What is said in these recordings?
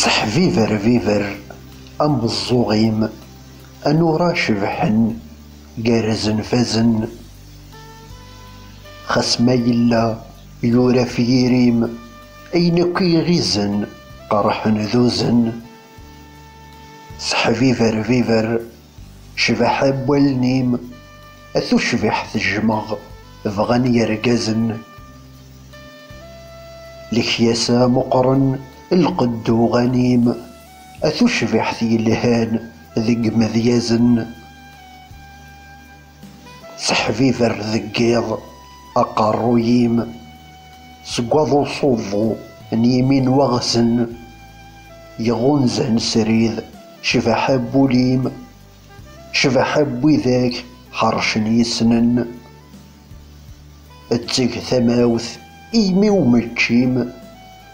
صح فيفر أم الزوغيم أنورا شبحن قارز فازن. خاس ما يلا يورا في يريم أين كي غيزن قرح ذوزن صح فيفر شبح بوالنيم أثو شبح تجمغ بغان يرقزن لكياسا مقرن القدو غنيم أثو شبح ذي الهان ذق مذيازن سحفيفر ذقيض أقرويم سقوضو صوضو نيمين وغسن. يغنزن سريذ شفح بوليم شفح بوذاك حرش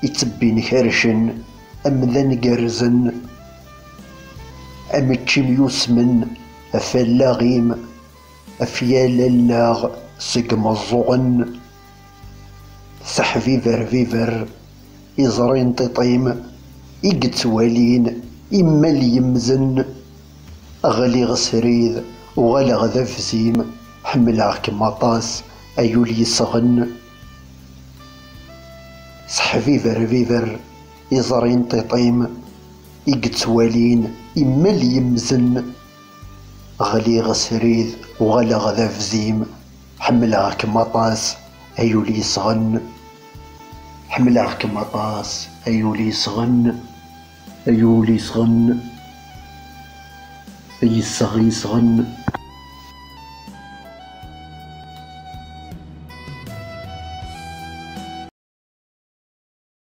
يتبين كرشن امذن قرزن امتشيم يسمن افلاغيم افيال اللاغ سقم الزغن سحفيفر فيفر يزرين تطيم يقت والين إما يمزن أغلي غسريد وغلغ ذفزيم حملعك مطاس أيولي يصغن سحفيفر فيفر يزرين تطيم يقت والين إما يمزن. غلي غسريد وغلغ ذفزيم حملعك مطاس أيولي يصغن. حملعك مطاس أيولي يصغن. أيولي يصغن. أي الصغي يصغن.